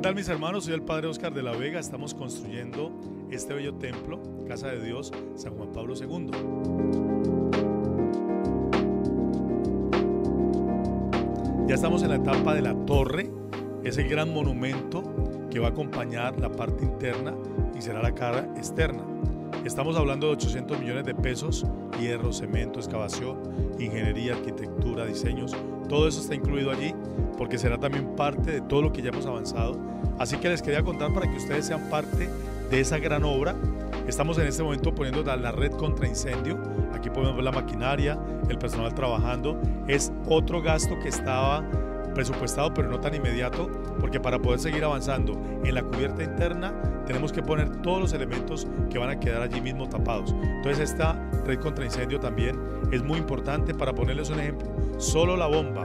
tal mis hermanos? Soy el Padre Oscar de la Vega. Estamos construyendo este bello templo, Casa de Dios, San Juan Pablo II. Ya estamos en la etapa de la torre, es el gran monumento que va a acompañar la parte interna y será la cara externa. Estamos hablando de 800 millones de pesos, hierro, cemento, excavación, ingeniería, arquitectura, diseños, todo eso está incluido allí porque será también parte de todo lo que ya hemos avanzado. Así que les quería contar para que ustedes sean parte de esa gran obra. Estamos en este momento poniendo la red contra incendio. Aquí podemos ver la maquinaria, el personal trabajando. Es otro gasto que estaba presupuestado, pero no tan inmediato, porque para poder seguir avanzando en la cubierta interna tenemos que poner todos los elementos que van a quedar allí mismo tapados. Entonces esta red contra incendio también es muy importante para ponerles un ejemplo. Solo la bomba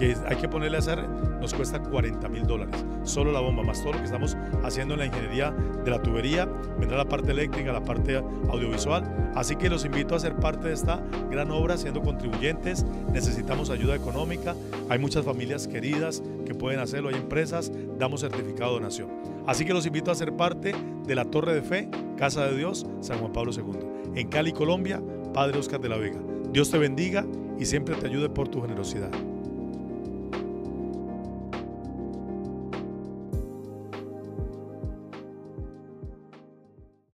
que hay que ponerle a hacer nos cuesta 40 mil dólares. Solo la bomba, más todo lo que estamos haciendo en la ingeniería de la tubería, vendrá la parte eléctrica, la parte audiovisual. Así que los invito a ser parte de esta gran obra siendo contribuyentes. Necesitamos ayuda económica. Hay muchas familias queridas que pueden hacerlo, hay empresas, damos certificado de donación. Así que los invito a ser parte de la Torre de Fe, Casa de Dios, San Juan Pablo II. En Cali, Colombia, Padre Oscar de la Vega. Dios te bendiga y siempre te ayude por tu generosidad.